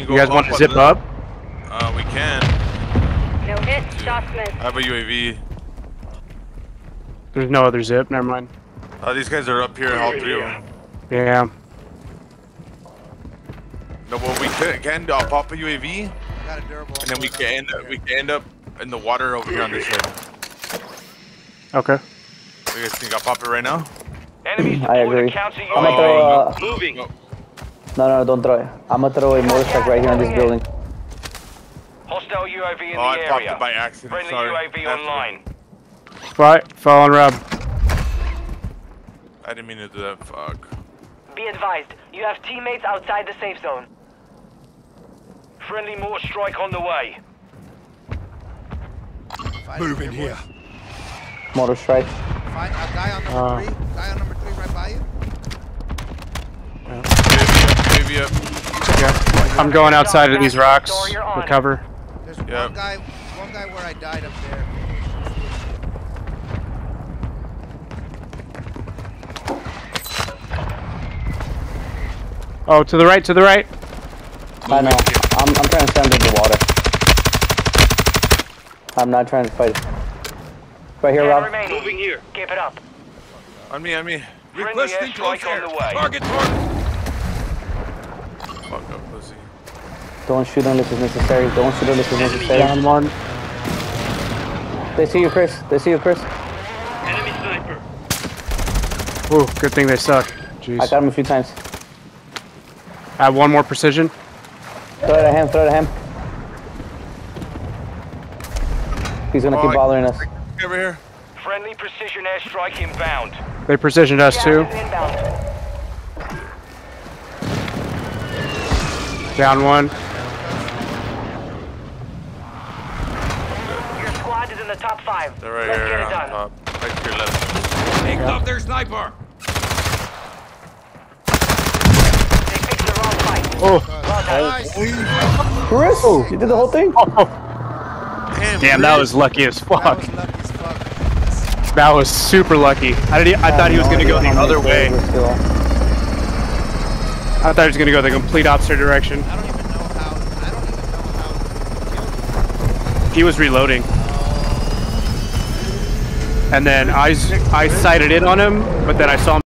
You, You guys want to zip up? Uh, we can. No hit, shots missed. I have a UAV. There's no other zip. Never mind. Uh, these guys are up here, all three of them. Yeah. No, what we can, can I'll pop a UAV, Got a durable. and then we can end, up we can end up in the water over here on this side. Okay. You guys think I'll pop it right now? Enemies I agree. I'm gonna throw uh, Moving. No. No, no, don't throw it. I'm gonna throw a motor truck right here in this building. Hostile UAV in Oh, I the popped area. it by accident. Friendly Sorry. UAV That's- online. Right. Following Rob. I didn't mean to do that. Fuck. Be advised, you have teammates outside the safe zone. Friendly mortar strike on the way. Fight Move in here. Mortar strike. Find a guy on number Uh. three. Guy on number three right by you. UAV up, UAV up. Yeah. I'm going outside of these rocks Door, you're for cover. There's Yep. one guy. One guy where I died up there. Oh, to the right. To the right. I know. I'm, I'm trying to stand in the water. I'm not trying to fight. Right here, Ten Rob. remaining. Moving here. Keep it up. On me, on me. Friendly airstrike on the way. Target, target. Fuck up, pussy. Don't shoot unless it's necessary. Don't shoot unless it's necessary. Down one. They see you, Chris. They see you, Chris. Enemy sniper. Ooh, good thing they suck. I Jeez. got him a few times. I have one more precision. Throw it at him. Throw it at him. He's gonna Oh, keep bothering us. Over here. Friendly precision airstrike inbound. They precisioned us too. Inbound. Down one. In the top five. They're right Let's here get it done. top. Right to your left. Take off their sniper. They picked the wrong fight. Oh. Well. Nice. Chris, you did the whole thing. Oh. Damn, Damn, that was lucky as That fuck. was lucky as fuck. That was super lucky. I, did, I thought he was gonna go the other way. I thought he was gonna go the complete opposite direction. I don't even know how. I don't even know how. He was reloading. And then I I sighted in on him, but then I saw him